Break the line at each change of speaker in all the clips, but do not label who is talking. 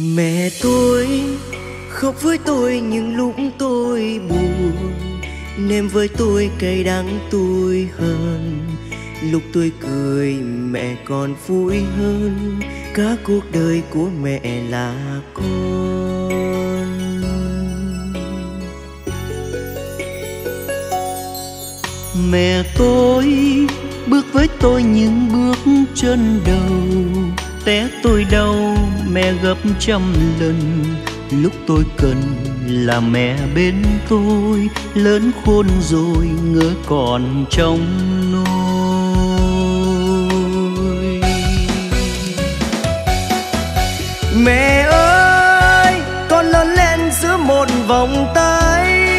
mẹ tôi, khóc với tôi những lúc tôi buồn. Nêm với tôi cay đắng tôi hơn. Lúc tôi cười, mẹ còn vui hơn. Cả cuộc đời của mẹ là con.
Mẹ tôi, bước với tôi những bước chân đầu. Té tôi đau mẹ gấp trăm lần. Lúc tôi cần là mẹ bên tôi, lớn khôn rồi ngỡ còn trong nôi
mẹ ơi, con lớn lên giữa một vòng tay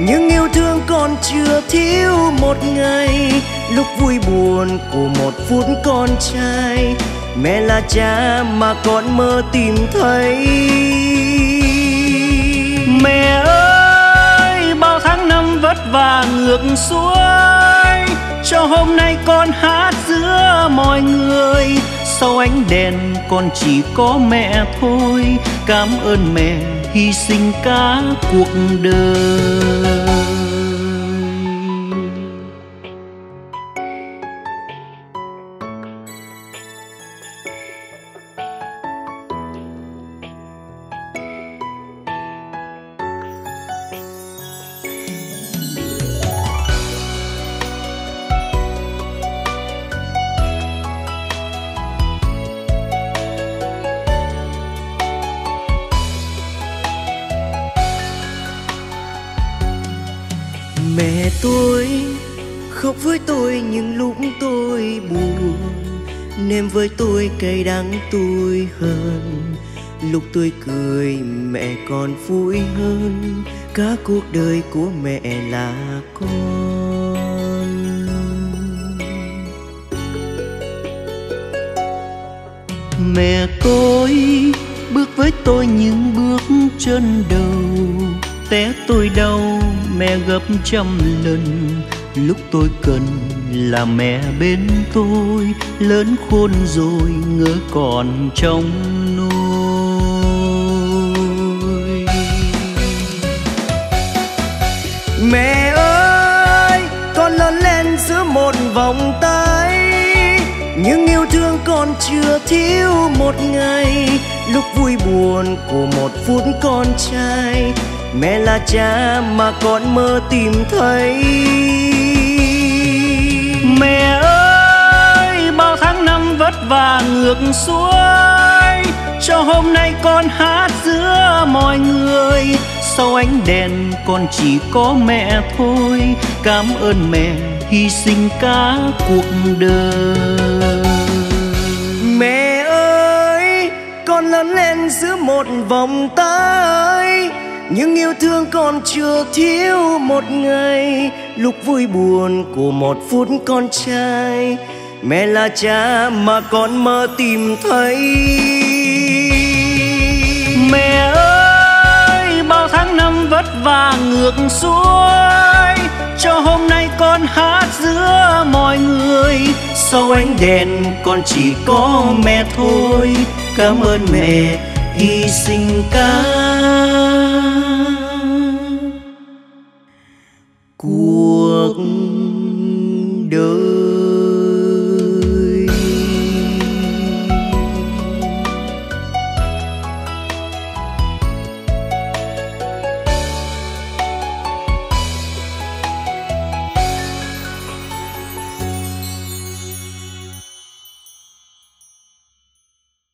nhưng yêu thương con chưa thiếu một ngày. Lúc vui buồn của một phút con trai mẹ là cha mà con mơ tìm thấy.
Mẹ ơi, bao tháng năm vất vả ngược xuôi, cho hôm nay con hát giữa mọi người. Sau ánh đèn con chỉ có mẹ thôi. Cảm ơn mẹ hy sinh cả cuộc đời.
Mẹ tôi khóc với tôi những lúc tôi buồn. Nêm với tôi cay đắng tôi hơn. Lúc tôi cười, mẹ còn vui hơn. Cả cuộc đời của mẹ là con.
Mẹ tôi bước với tôi những bước chân đầu té tôi đau, mẹ gấp trăm lần. Lúc tôi cần là mẹ bên tôi, lớn khôn rồi ngỡ còn trong nôi
mẹ ơi, con lớn lên giữa một vòng tay. Nhưng yêu thương con chưa thiếu một ngày. Lúc vui buồn của một phút con trai mẹ là cha mà con mơ tìm thấy.
Mẹ ơi, bao tháng năm vất vả ngược xuôi, cho hôm nay con hát giữa mọi người. Sau ánh đèn con chỉ có mẹ thôi, cảm ơn mẹ hy sinh cả cuộc đời.
Mẹ ơi, con lớn lên giữa một vòng tay nhưng yêu thương còn chưa thiếu một ngày. Lúc vui buồn của một phút con trai. Mẹ là cha mà con mơ tìm thấy.
Mẹ ơi, bao tháng năm vất vả ngược xuôi. Cho hôm nay con hát giữa mọi người. Sau ánh đèn con chỉ có mẹ thôi. Cảm ơn mẹ hy sinh cả